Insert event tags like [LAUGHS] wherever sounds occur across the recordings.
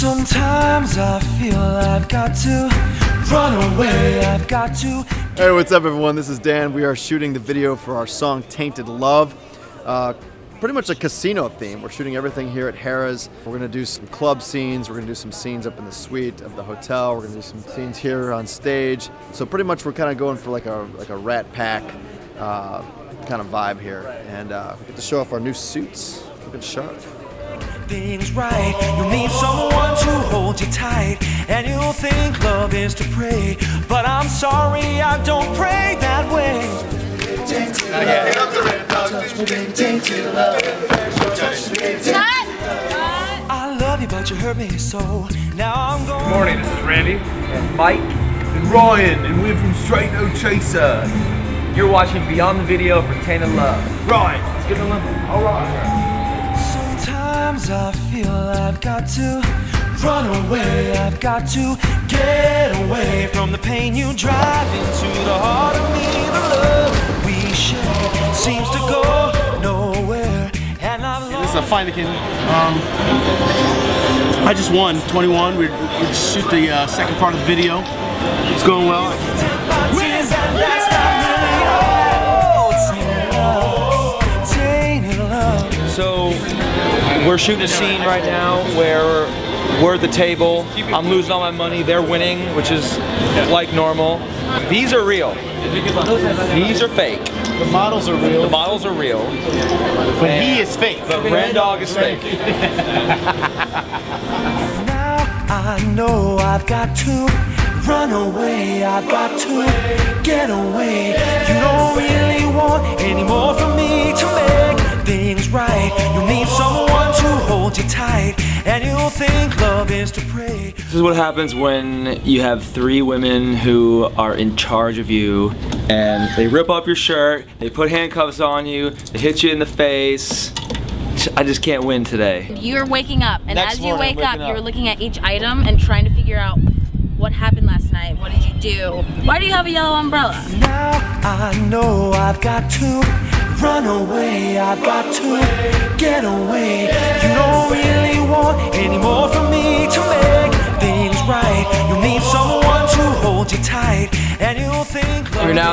Sometimes I feel I've got to run away, I've got to. Hey, what's up, everyone? This is Dan. We are shooting the video for our song Tainted Love. Uh, pretty much a casino theme. We're shooting everything here at Harrah's. We're gonna do some club scenes. We're gonna do some scenes up in the suite of the hotel. We're gonna do some scenes here on stage. So pretty much we're kind of going for like a like a Rat Pack uh, kind of vibe here, and uh, we get to show off our new suits. Looking sharp. Things right, you need someone you think love is to pray. But I'm sorry, I don't pray that way. I love you, but you hurt me so. Now I'm going. Good morning, this is Randy and Mike. and Ryan, and we're from Straight No Chaser. You're watching Beyond the Video for Tainted Love. Right. Let's get the limbo. All right. Sometimes I feel I've got to run away. I've got to get away from the pain you drive into the heart of me. The love we share seems to go nowhere, and I've This is lost. a Heineken. Um, I just won 21. We, we just shoot the uh, second part of the video. It's going well. Tears and that's not really all. Tainted love, tainted love. So, we're shooting a scene right now where we're at the table. I'm losing all my money. They're winning, which is like normal. These are real. These are fake. The models are real, The models are real. but he is fake. But Brand Dog is fake. [LAUGHS] Now I know I've got to run away. I've got to get away. You don't really want any more from me to make things right. You need someone This is what happens when you have three women who are in charge of you and they rip up your shirt, they put handcuffs on you, they hit you in the face. I just can't win today. You're waking up, and Next as you morning, wake up, waking you're looking at each item and trying to figure out what happened last night. What did you do? Why do you have a yellow umbrella? Now I know I've got to run away. I've got to get away. You don't really want any more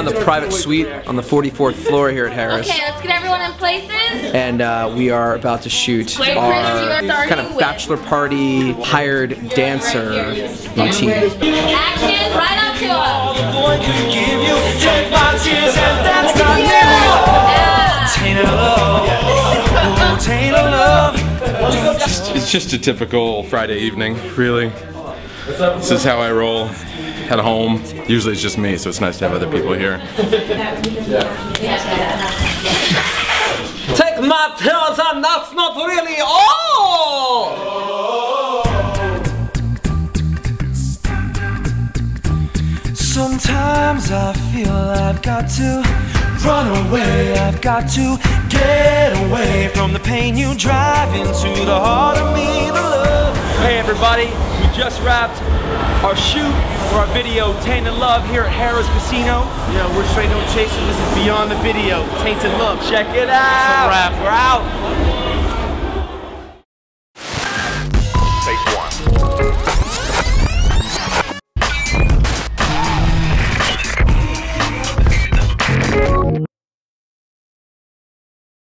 now in is the private suite on the 44th floor here at Harrah's. Okay, let's get everyone in places. And uh, we are about to shoot Wait, our kind of bachelor party hired dancer routine. Action, right up to us. Boy, could give you take my tears, and that's not Yeah. tainted love. Tainted love. It's just a typical Friday evening, really. This is how I roll at home. Usually it's just me, so it's nice to have other people here. Take my tears and that's not really all! Sometimes I feel I've got to run away. I've got to get away from the pain you drive into the heart of me. The love. Hey everybody, we just wrapped our shoot for our video Tainted Love here at Harrah's Casino. Yeah, we're straight no chaser. This is beyond the video. Tainted love. Check it out. wrap. We're out.